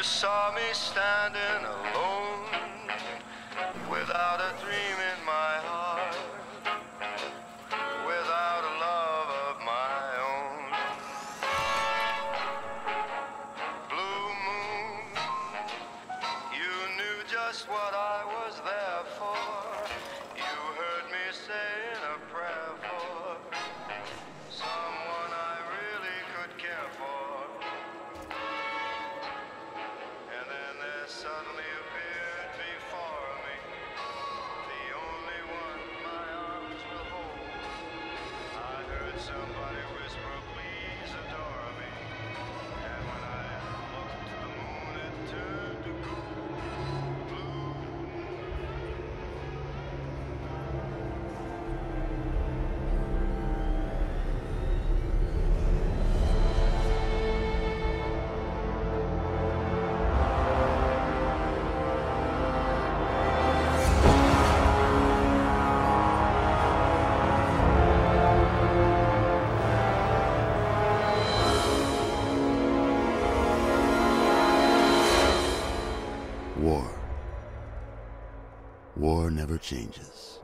You saw me standing alone without a dream in my heart, without a love of my own. Blue moon, you knew just what I somebody War. Never changes.